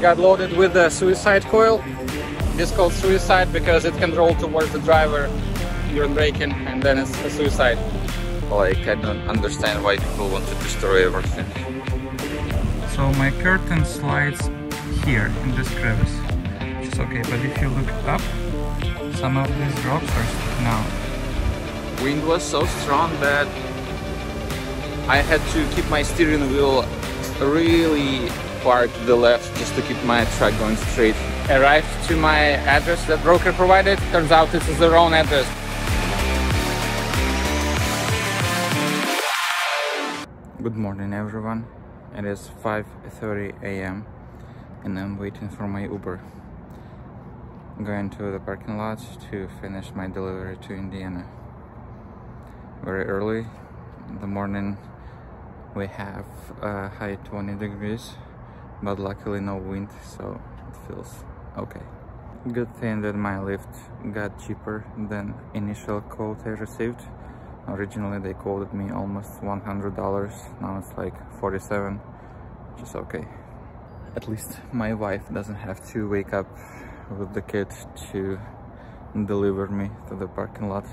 got loaded with the suicide coil. It's called suicide because it can roll towards the driver you're braking and then it's a suicide. Like, I don't understand why people want to destroy everything. So my curtain slides here in this crevice, which is okay, but if you look up, some of these rocks are sticking out. Wind was so strong that I had to keep my steering wheel really far to the left just to keep my truck going straight. Arrived to my address that broker provided. Turns out this is the wrong address. Good morning everyone. It is 5.30 a.m. and I'm waiting for my Uber. I'm going to the parking lot to finish my delivery to Indiana. Very early in the morning we have a high 20 degrees but luckily no wind so it feels okay. Good thing that my lift got cheaper than initial quote i received. Originally they quoted me almost 100 dollars. Now it's like 47 which is okay. At least my wife doesn't have to wake up with the kid to deliver me to the parking lot.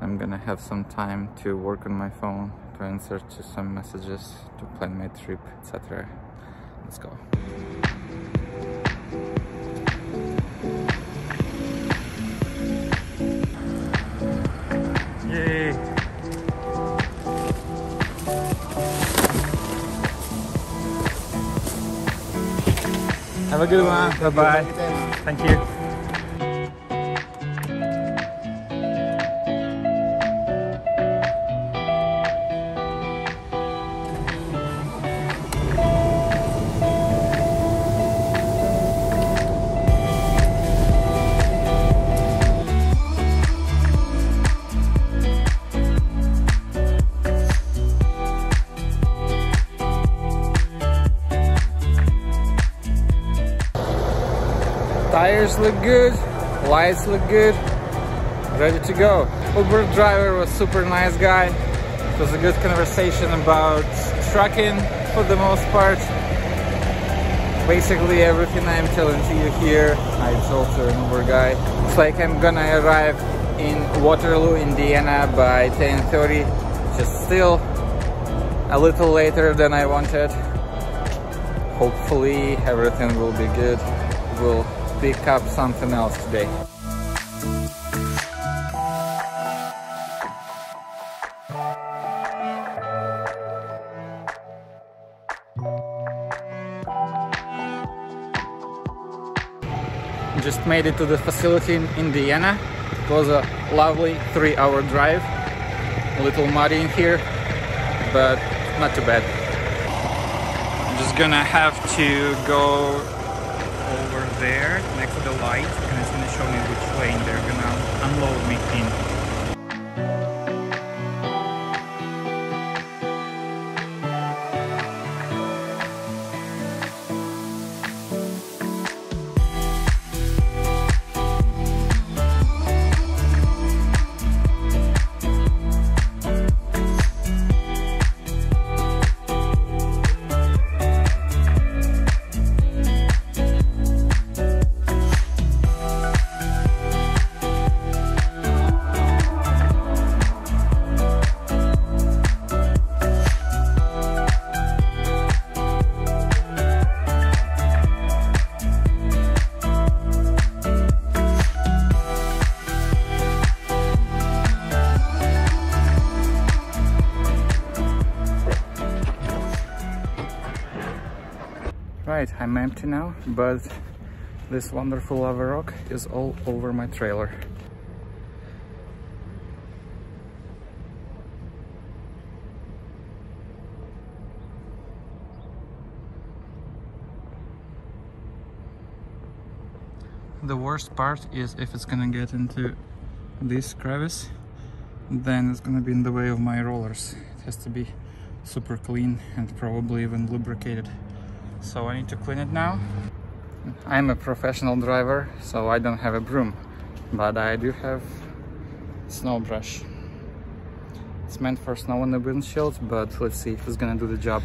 I'm gonna have some time to work on my phone to answer to some messages, to plan my trip, etc. Let's go. Yay! Have a good one. Bye-bye. Thank you. Look good, lights look good, ready to go. Uber driver was super nice guy. It was a good conversation about trucking for the most part. Basically everything I'm telling to you here, I told to an Uber guy. It's like I'm gonna arrive in Waterloo, Indiana by 10.30, just still a little later than I wanted. Hopefully everything will be good. We'll pick up something else today. Just made it to the facility in Indiana. It was a lovely three hour drive. A little muddy in here, but not too bad. I'm just gonna have to go there next to the light and it's gonna show me which lane they're gonna unload me in. Right, I'm empty now, but this wonderful lava rock is all over my trailer. The worst part is if it's gonna get into this crevice, then it's gonna be in the way of my rollers. It has to be super clean and probably even lubricated so I need to clean it now. I'm a professional driver, so I don't have a broom, but I do have snow brush. It's meant for snow on the windshield, but let's see if it's gonna do the job.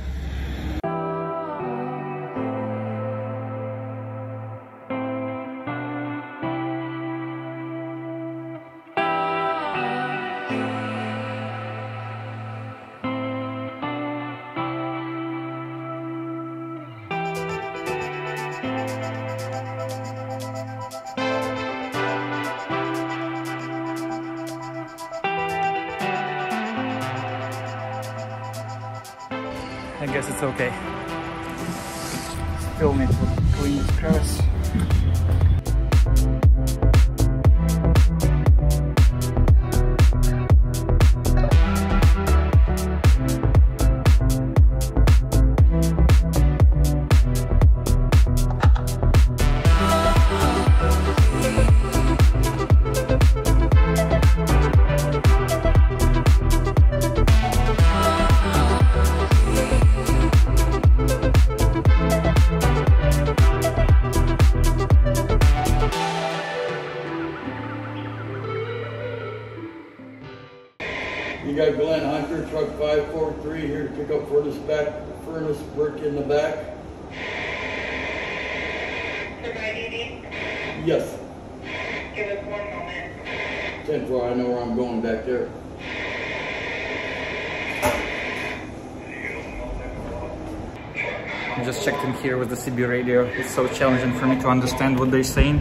Here with the CB radio. It's so challenging for me to understand what they're saying.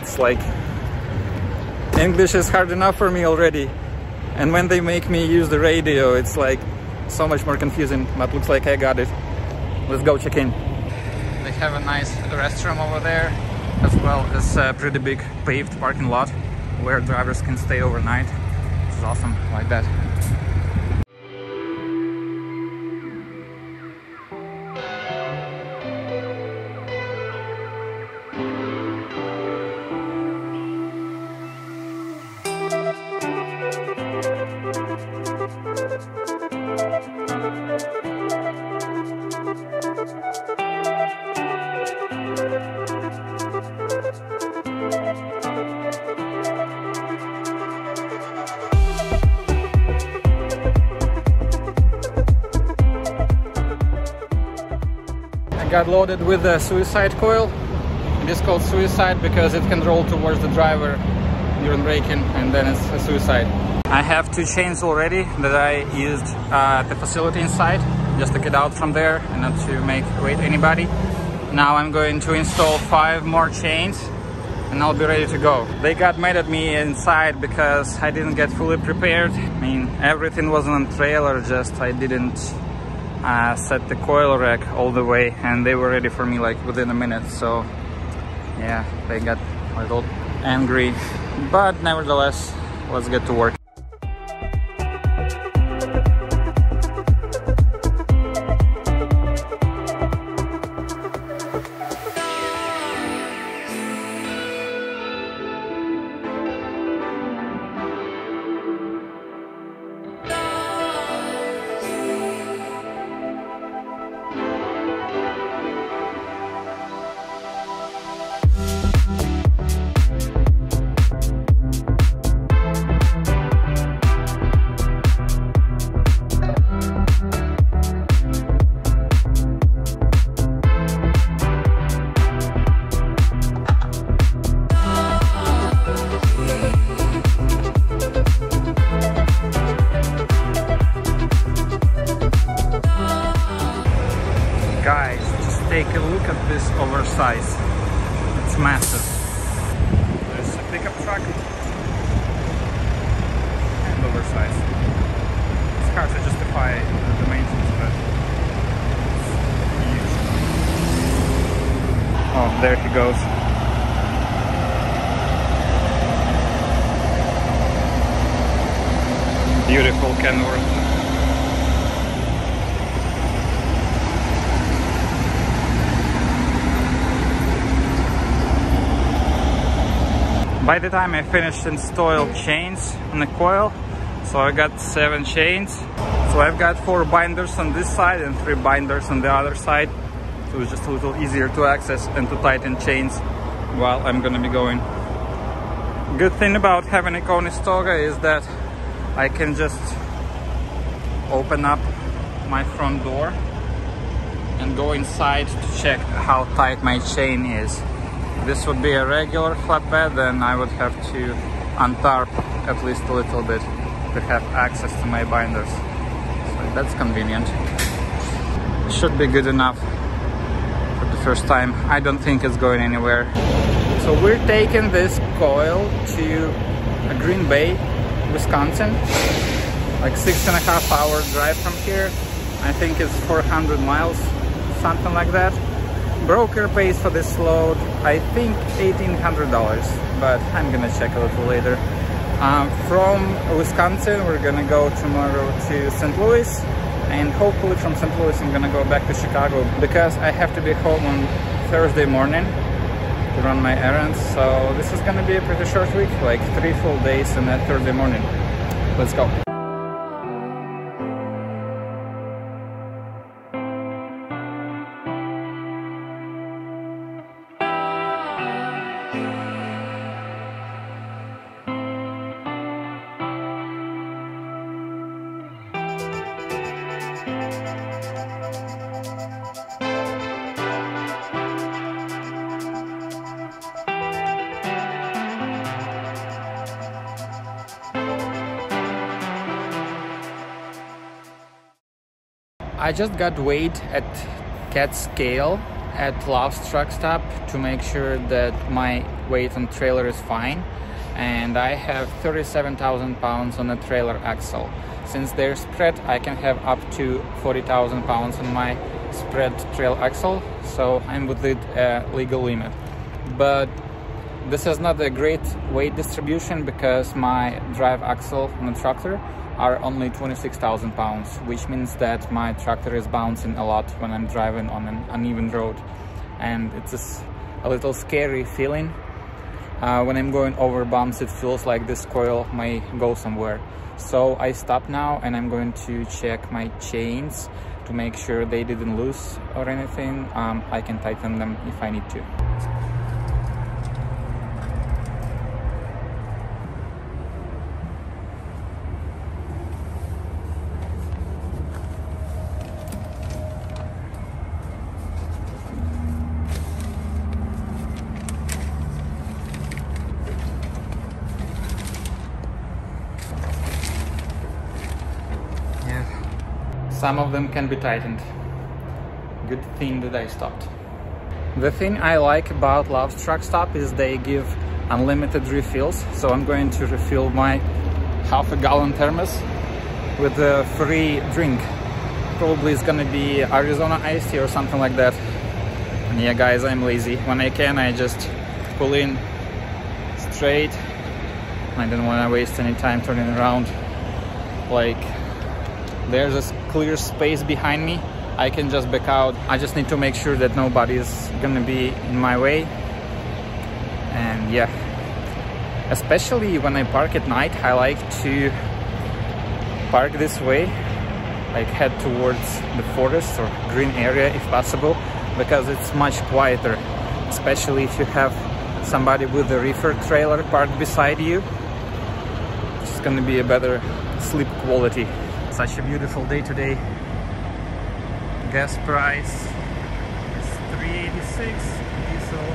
It's like English is hard enough for me already. And when they make me use the radio, it's like so much more confusing, but looks like I got it. Let's go check in. They have a nice restroom over there, as well as a pretty big paved parking lot where drivers can stay overnight. Is awesome, like that. I got loaded with a suicide coil. It is called suicide because it can roll towards the driver during braking and then it's a suicide. I have two chains already that I used uh, at the facility inside just to get out from there and not to make wait anybody. Now I'm going to install five more chains and I'll be ready to go. They got mad at me inside because I didn't get fully prepared. I mean, everything was on trailer, just I didn't uh, set the coil rack all the way and they were ready for me like within a minute. So yeah, they got a little angry, but nevertheless, let's get to work. By the time I finished install chains on the coil, so I got seven chains. So I've got four binders on this side and three binders on the other side. So it's just a little easier to access and to tighten chains while I'm gonna be going. Good thing about having a Conestoga is that I can just open up my front door and go inside to check how tight my chain is. This would be a regular flatbed, then I would have to untarp at least a little bit to have access to my binders. So that's convenient. Should be good enough for the first time. I don't think it's going anywhere. So we're taking this coil to Green Bay, Wisconsin. Like six and a half hour drive from here. I think it's 400 miles, something like that. Broker pays for this load, I think $1,800, but I'm gonna check a little later. Um, from Wisconsin, we're gonna go tomorrow to St. Louis, and hopefully from St. Louis I'm gonna go back to Chicago because I have to be home on Thursday morning to run my errands. So this is gonna be a pretty short week, like three full days and a Thursday morning. Let's go. I just got weighed at cat scale at Love's truck stop to make sure that my weight on trailer is fine and I have 37,000 pounds on the trailer axle. Since they're spread I can have up to 40,000 pounds on my spread trail axle so I'm within a legal limit. But this is not a great weight distribution because my drive axle on the tractor are only 26,000 pounds, which means that my tractor is bouncing a lot when I'm driving on an uneven road. And it's a little scary feeling. Uh, when I'm going over bumps, it feels like this coil may go somewhere. So I stop now and I'm going to check my chains to make sure they didn't lose or anything. Um, I can tighten them if I need to. Some of them can be tightened. Good thing that I stopped. The thing I like about Love's Truck Stop is they give unlimited refills. So I'm going to refill my half a gallon thermos with a free drink. Probably it's gonna be Arizona iced tea or something like that. And yeah guys, I'm lazy. When I can, I just pull in straight. I don't wanna waste any time turning around. Like there's a clear space behind me. I can just back out. I just need to make sure that nobody is gonna be in my way. And yeah especially when I park at night I like to park this way like head towards the forest or green area if possible because it's much quieter especially if you have somebody with a reefer trailer parked beside you. It's gonna be a better sleep quality such a beautiful day today. Gas price is 386, diesel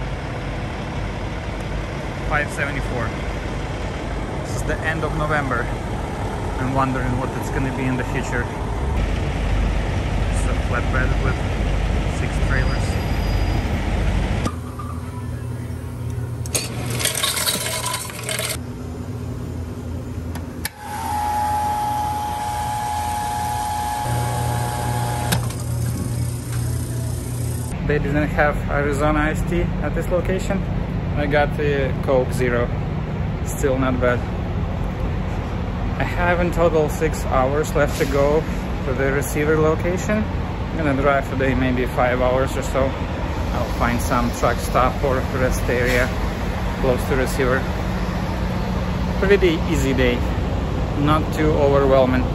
574. This is the end of November. I'm wondering what it's gonna be in the future. It's a flatbed with six trailers. They didn't have Arizona iced tea at this location. I got the Coke Zero, still not bad. I have in total six hours left to go to the receiver location. I'm gonna drive today maybe five hours or so. I'll find some truck stop or rest area close to receiver. Pretty easy day, not too overwhelming.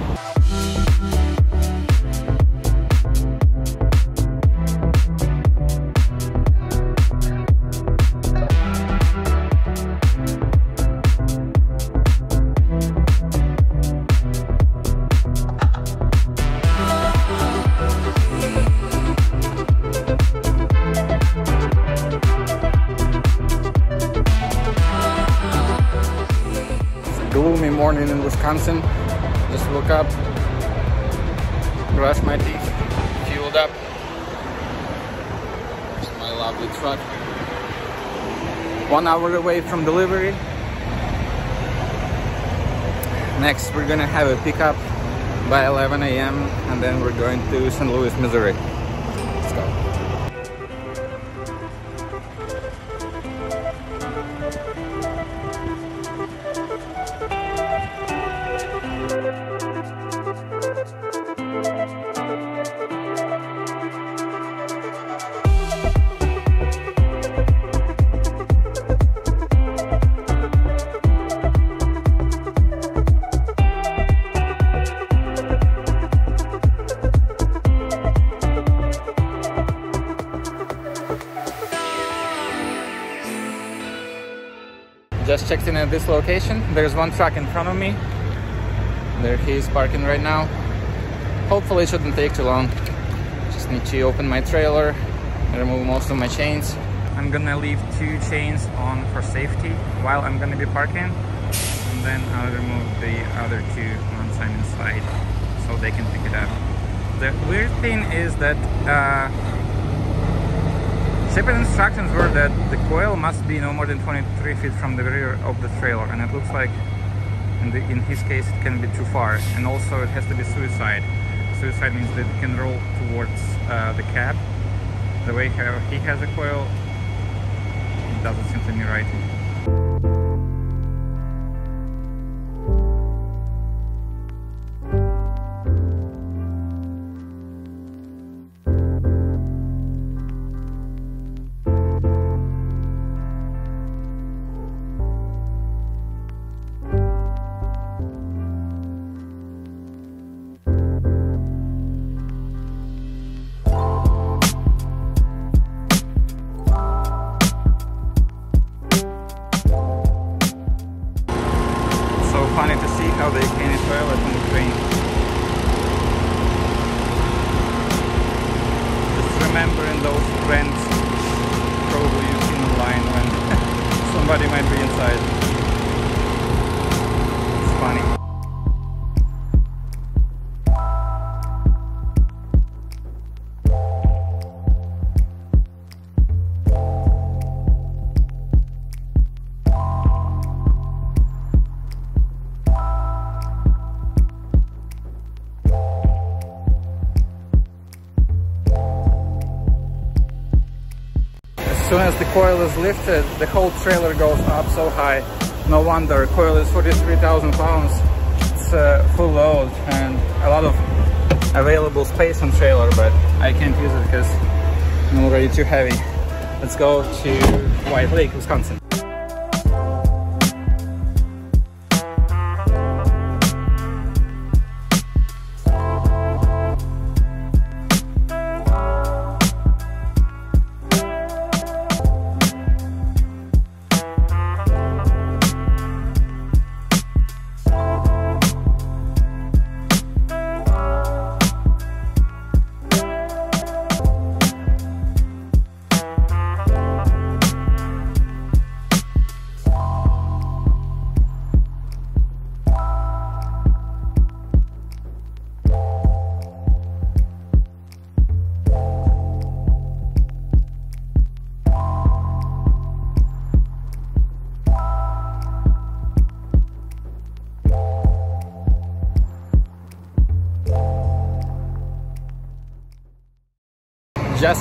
Hour away from delivery. Next, we're gonna have a pickup by 11 a.m. and then we're going to St. Louis, Missouri. This location. There's one truck in front of me. There he is parking right now. Hopefully it shouldn't take too long. Just need to open my trailer, and remove most of my chains. I'm gonna leave two chains on for safety while I'm gonna be parking. And then I'll remove the other two once I'm inside so they can pick it up. The weird thing is that uh, Shipping instructions were that the coil must be no more than 23 feet from the rear of the trailer and it looks like in, the, in his case it can be too far and also it has to be suicide. Suicide means that it can roll towards uh, the cab. The way he has a coil it doesn't seem to me right. Coil is lifted, the whole trailer goes up so high. No wonder, coil is 43,000 pounds. It's a full load and a lot of available space on trailer, but I can't use it because I'm already too heavy. Let's go to White Lake, Wisconsin.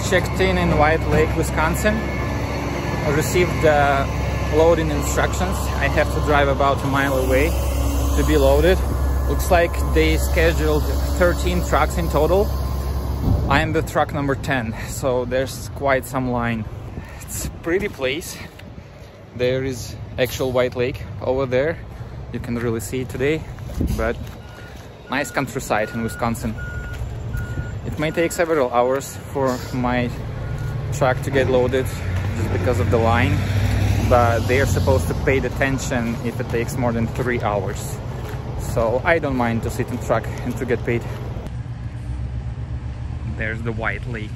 Checked in in White Lake, Wisconsin. I received uh, loading instructions. I have to drive about a mile away to be loaded. Looks like they scheduled 13 trucks in total. I am the truck number 10, so there's quite some line. It's a pretty place. There is actual White Lake over there. You can really see it today, but nice countryside in Wisconsin. It may take several hours for my truck to get loaded just because of the line, but they are supposed to pay detention if it takes more than three hours. So I don't mind to sit in truck and to get paid. There's the White Lake.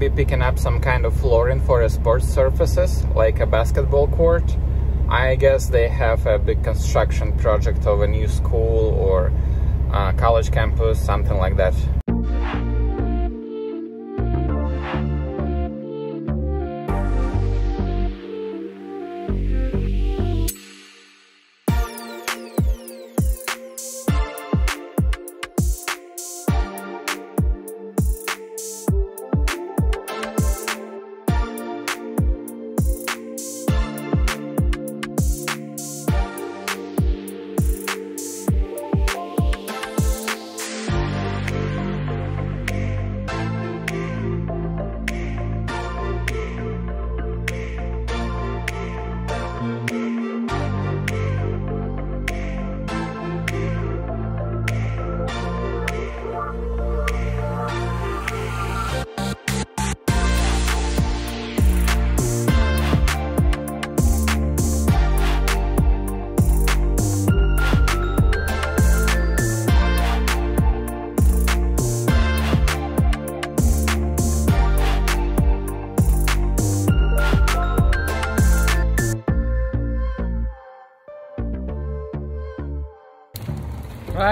Gonna be picking up some kind of flooring for sports surfaces, like a basketball court. I guess they have a big construction project of a new school or uh, college campus, something like that.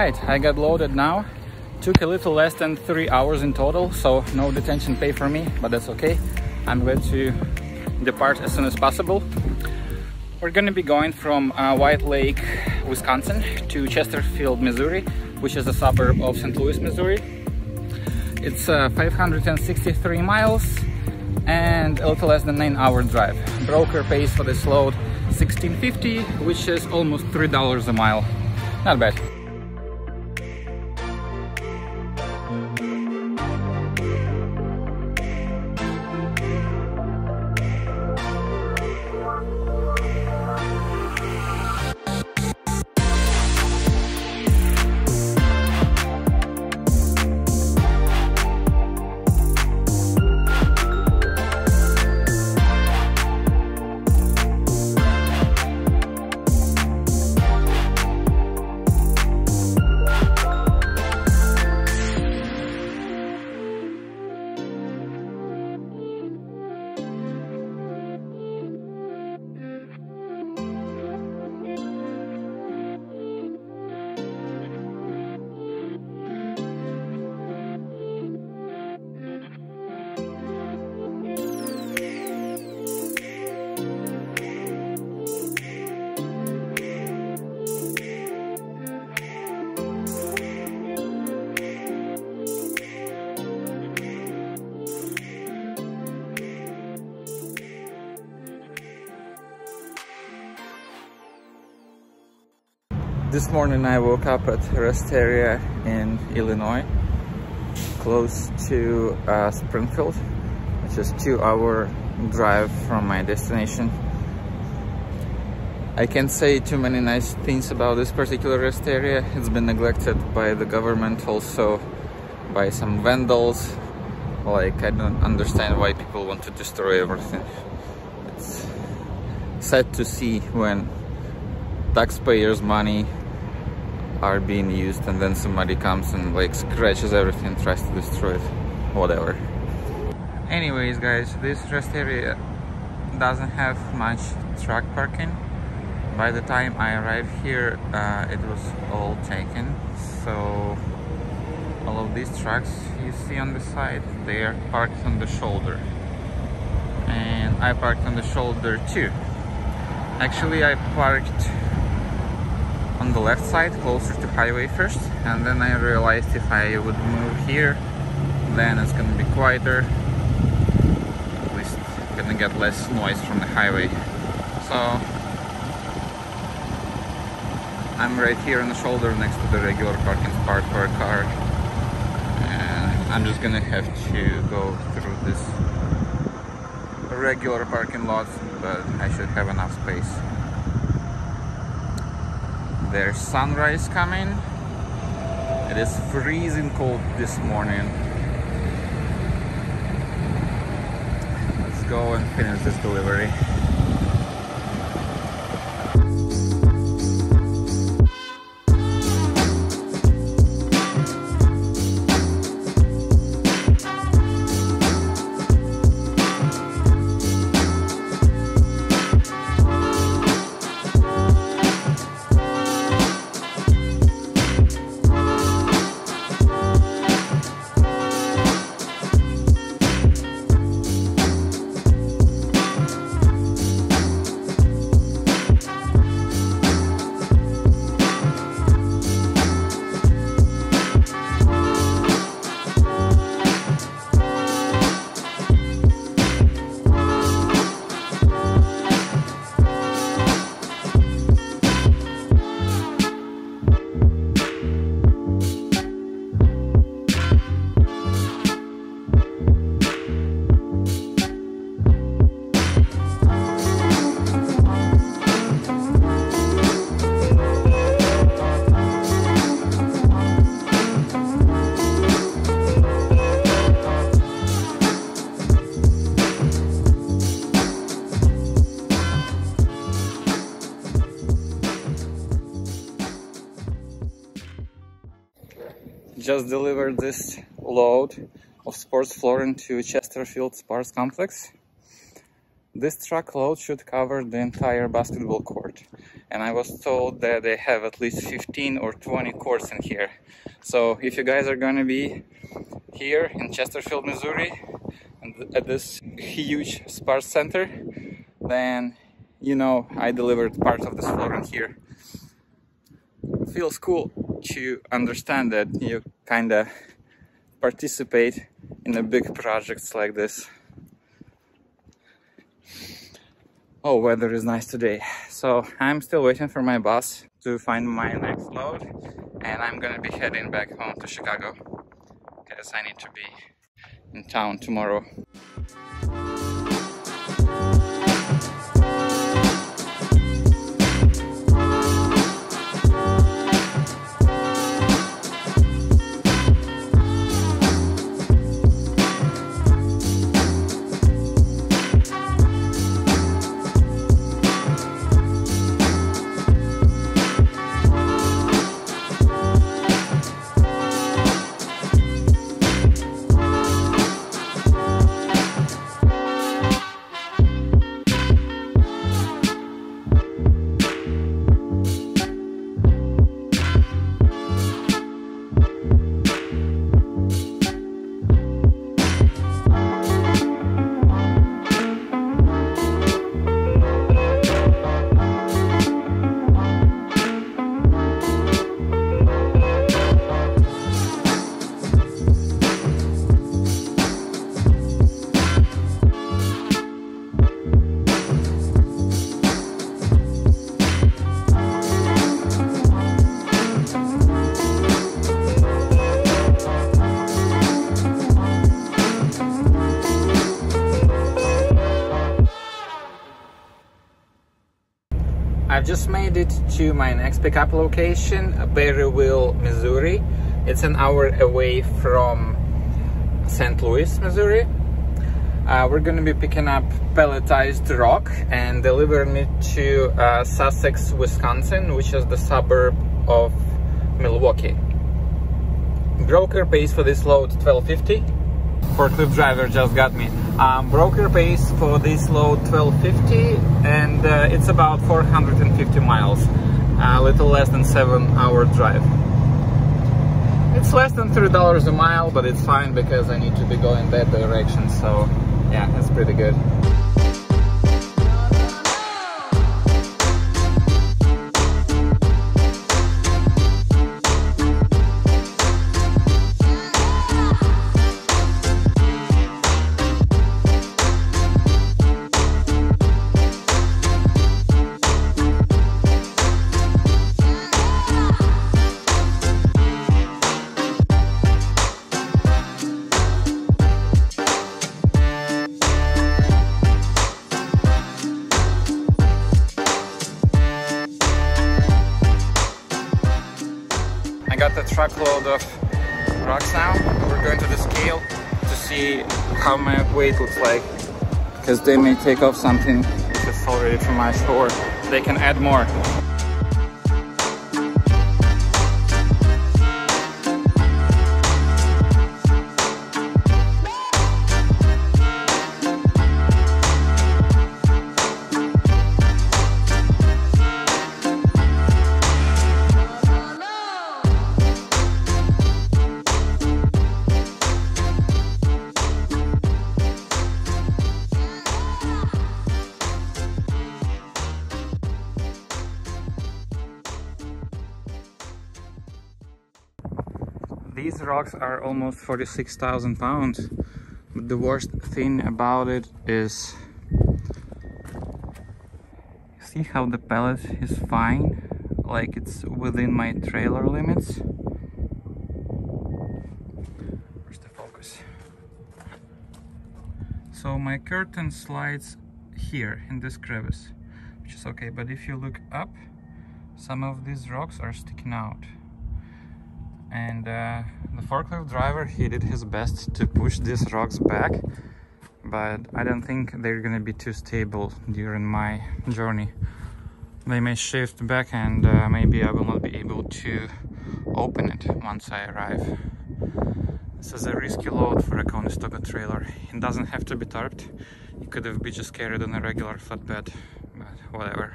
Right, I got loaded now. Took a little less than three hours in total, so no detention pay for me, but that's okay. I'm going to depart as soon as possible. We're gonna be going from uh, White Lake, Wisconsin to Chesterfield, Missouri, which is a suburb of St. Louis, Missouri. It's uh, 563 miles and a little less than 9 hour drive. Broker pays for this load 16.50, which is almost $3 a mile. Not bad. This morning I woke up at rest area in Illinois, close to uh, Springfield, which is two hour drive from my destination. I can't say too many nice things about this particular rest area. It's been neglected by the government, also by some vandals. Like, I don't understand why people want to destroy everything. It's sad to see when taxpayers' money are being used and then somebody comes and like scratches everything tries to destroy it. Whatever. Anyways guys this rest area doesn't have much truck parking. By the time I arrived here uh, it was all taken. So all of these trucks you see on the side they are parked on the shoulder. And I parked on the shoulder too. Actually I parked on the left side closer to highway first and then I realized if I would move here then it's gonna be quieter. At least gonna get less noise from the highway. So I'm right here on the shoulder next to the regular parking spot for a car. And I'm just gonna have to go through this regular parking lot but I should have enough space there's sunrise coming. It is freezing cold this morning. Let's go and finish this delivery. Just delivered this load of sports flooring to Chesterfield Sports Complex. This truckload should cover the entire basketball court. And I was told that they have at least 15 or 20 courts in here. So if you guys are gonna be here in Chesterfield, Missouri, and at this huge sports center, then you know I delivered part of this flooring here. Feels cool to understand that you kinda participate in a big projects like this. Oh, weather is nice today. So I'm still waiting for my bus to find my next load and I'm gonna be heading back home to Chicago because I need to be in town tomorrow. To my next pickup location, Berryville, Missouri. It's an hour away from St. Louis, Missouri. Uh, we're gonna be picking up pelletized rock and delivering it to uh, Sussex, Wisconsin, which is the suburb of Milwaukee. Broker pays for this load 1250 forklift driver just got me. Um, broker pays for this load 1250 and uh, it's about 450 miles, a little less than seven hour drive. It's less than $3 a mile, but it's fine because I need to be going that direction, so yeah, it's pretty good. Weight looks like. Because they may take off something that's already from my store. They can add more. These rocks are almost 46,000 pounds. But the worst thing about it is see how the pellet is fine? Like it's within my trailer limits? Where's the focus? So my curtain slides here in this crevice which is okay. But if you look up some of these rocks are sticking out and uh, the forklift driver he did his best to push these rocks back but I don't think they're gonna be too stable during my journey they may shift back and uh, maybe I will not be able to open it once I arrive. This is a risky load for a Conestoga trailer. It doesn't have to be tarped. It could have been just carried on a regular flatbed, but whatever.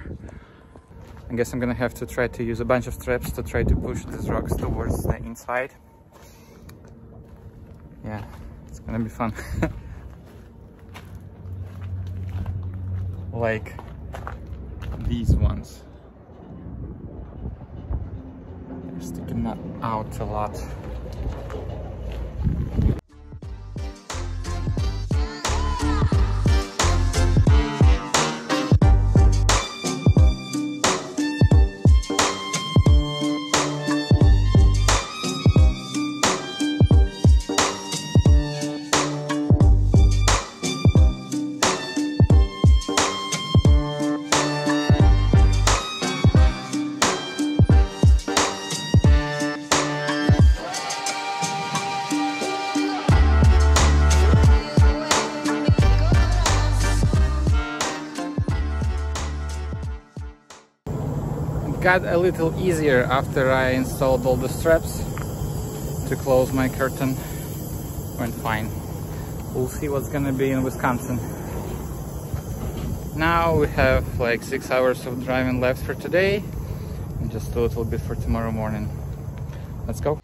I guess I'm gonna have to try to use a bunch of straps to try to push these rocks towards the inside. Yeah, it's gonna be fun. like these ones. They're sticking out a lot. A little easier after I installed all the straps to close my curtain. Went fine. We'll see what's gonna be in Wisconsin. Now we have like six hours of driving left for today and just a little bit for tomorrow morning. Let's go.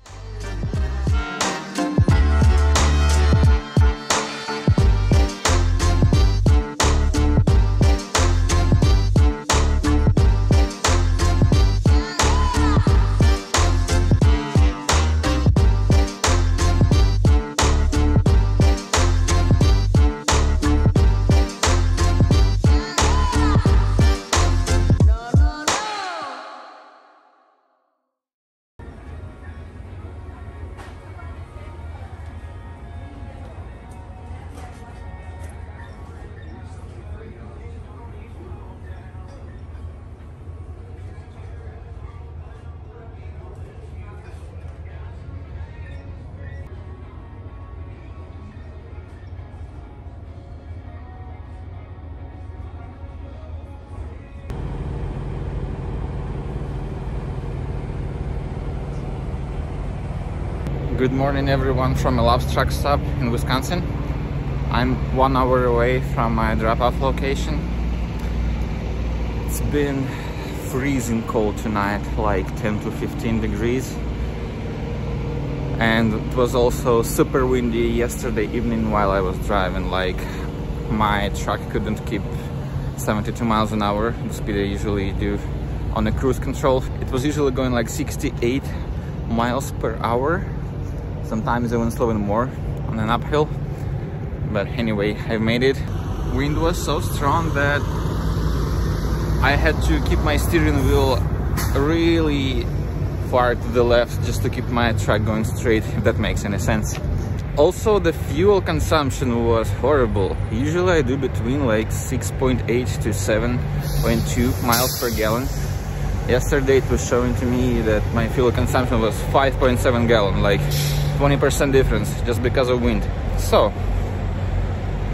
Good morning everyone from a Love's truck stop in Wisconsin. I'm one hour away from my drop-off location. It's been freezing cold tonight, like 10 to 15 degrees. And it was also super windy yesterday evening while I was driving, like my truck couldn't keep 72 miles an hour, the speed I usually do on a cruise control. It was usually going like 68 miles per hour sometimes even slower more on an uphill. But anyway I made it. Wind was so strong that I had to keep my steering wheel really far to the left just to keep my truck going straight if that makes any sense. Also the fuel consumption was horrible. Usually I do between like 6.8 to 7.2 miles per gallon. Yesterday it was showing to me that my fuel consumption was 5.7 gallon like 20% difference just because of wind. So,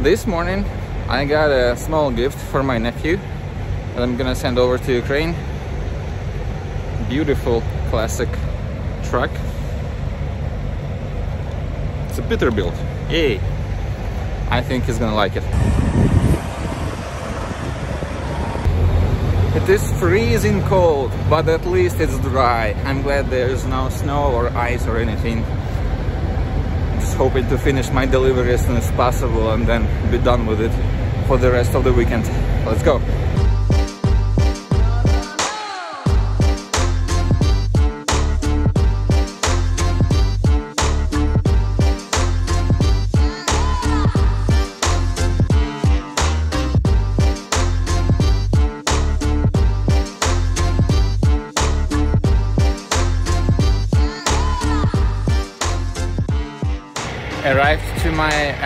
this morning I got a small gift for my nephew that I'm gonna send over to Ukraine. Beautiful classic truck. It's a Peterbilt. Yay! I think he's gonna like it. It is freezing cold, but at least it's dry. I'm glad there's no snow or ice or anything hoping to finish my delivery as soon as possible and then be done with it for the rest of the weekend. Let's go!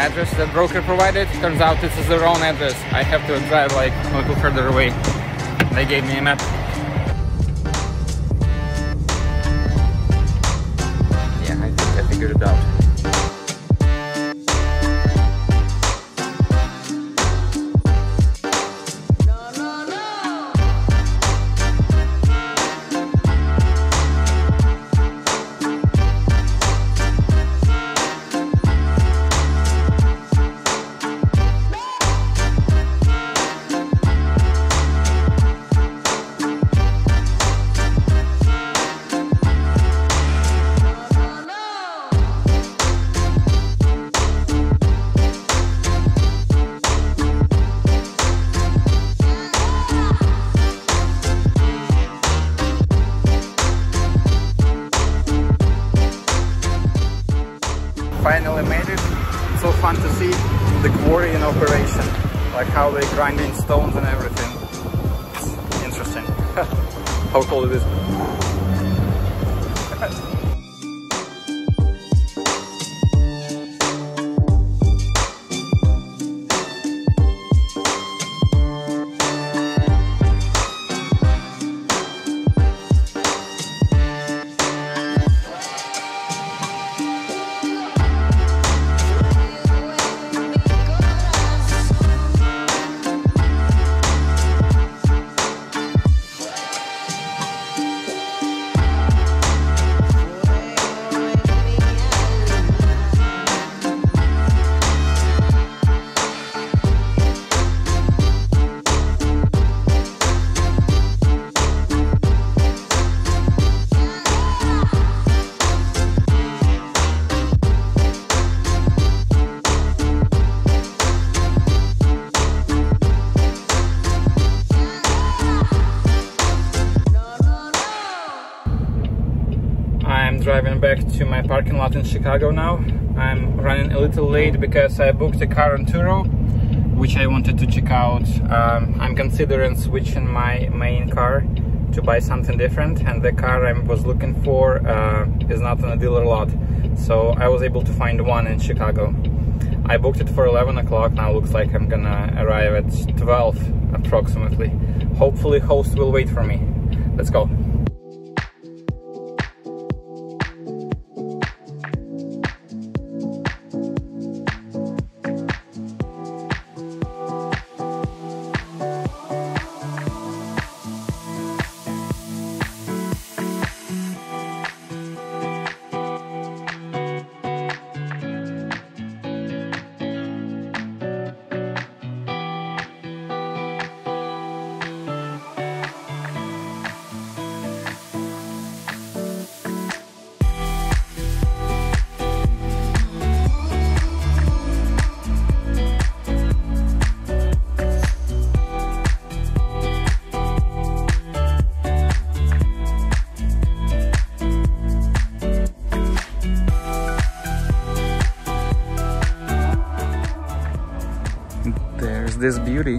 Address that broker provided. Turns out this is the wrong address. I have to drive like a little further away. They gave me a map. Yeah, I think I figured it out. My parking lot in Chicago now. I'm running a little late because I booked a car on Turo, which I wanted to check out. Um, I'm considering switching my main car to buy something different and the car I was looking for uh, is not on a dealer lot. So I was able to find one in Chicago. I booked it for 11 o'clock, now looks like I'm gonna arrive at 12 approximately. Hopefully host will wait for me. Let's go. This beauty.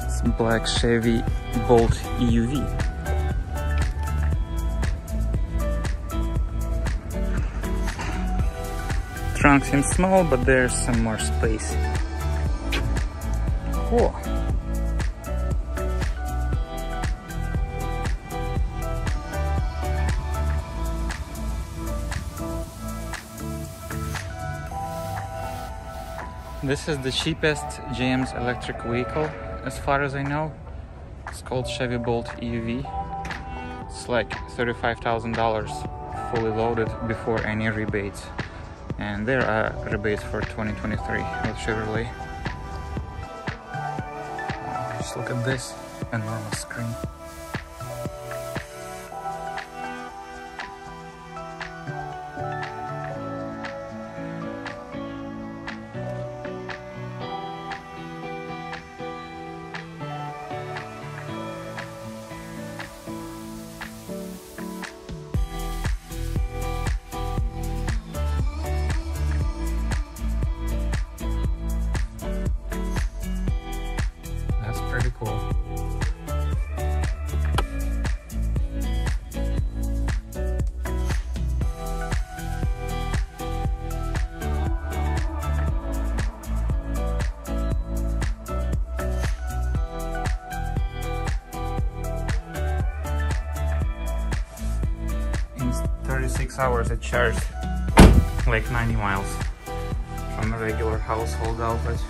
It's black Chevy Bolt EUV. Trunk seems small, but there's some more space. This is the cheapest GM's electric vehicle, as far as I know. It's called Chevy Bolt EUV. It's like $35,000 fully loaded before any rebates. And there are rebates for 2023 with Chevrolet. Just look at this enormous screen. Charged like 90 miles from a regular household outlet.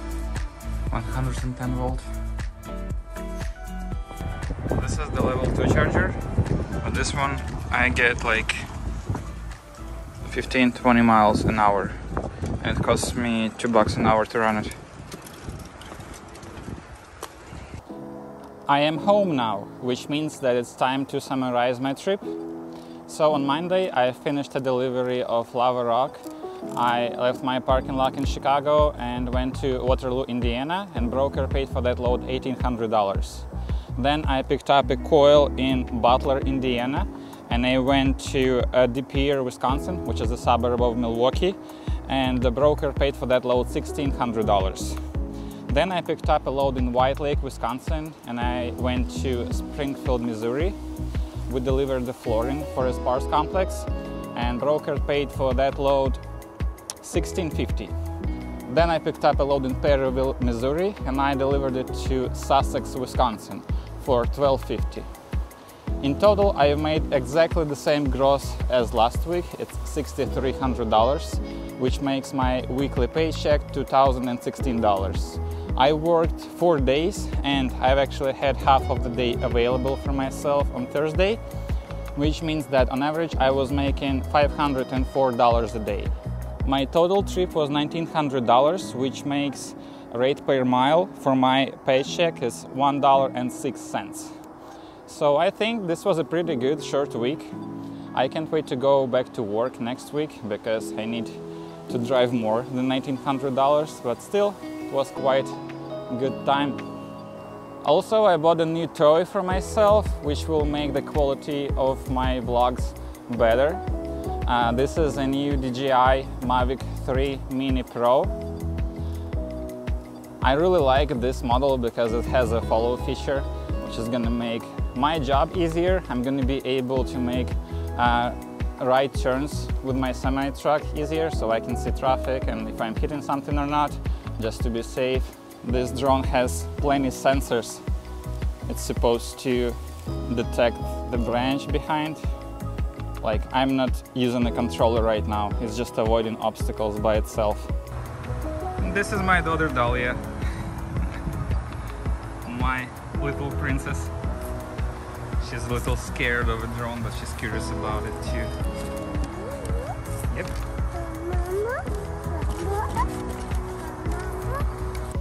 110 volt. This is the level 2 charger. But this one I get like 15-20 miles an hour. And it costs me 2 bucks an hour to run it. I am home now, which means that it's time to summarize my trip. So on Monday I finished a delivery of Lava Rock. I left my parking lot in Chicago and went to Waterloo, Indiana and broker paid for that load $1,800. Then I picked up a coil in Butler, Indiana and I went to uh, De Pere, Wisconsin, which is a suburb of Milwaukee, and the broker paid for that load $1,600. Then I picked up a load in White Lake, Wisconsin, and I went to Springfield, Missouri. We delivered the flooring for a sparse complex, and broker paid for that load 1650. Then I picked up a load in Perryville, Missouri, and I delivered it to Sussex, Wisconsin for 1250. In total, I have made exactly the same gross as last week. It's $6,300, which makes my weekly paycheck $2,016. I worked four days and I've actually had half of the day available for myself on Thursday, which means that on average I was making $504 a day. My total trip was $1,900, which makes rate per mile for my paycheck is $1.06. So I think this was a pretty good short week. I can't wait to go back to work next week because I need to drive more than $1,900, but still was quite good time. Also, I bought a new toy for myself, which will make the quality of my vlogs better. Uh, this is a new DJI Mavic 3 Mini Pro. I really like this model because it has a follow feature, which is gonna make my job easier. I'm gonna be able to make uh, right turns with my semi truck easier so I can see traffic and if I'm hitting something or not, just to be safe. This drone has plenty sensors. It's supposed to detect the branch behind. Like I'm not using a controller right now, it's just avoiding obstacles by itself. This is my daughter Dahlia, my little princess. She's a little scared of a drone, but she's curious about it too. Yep.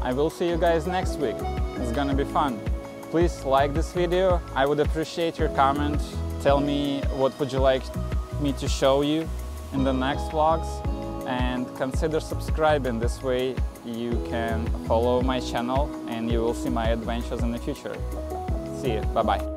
I will see you guys next week. It's gonna be fun. Please like this video. I would appreciate your comment. Tell me what would you like me to show you in the next vlogs and consider subscribing. This way you can follow my channel and you will see my adventures in the future. See you. Bye-bye.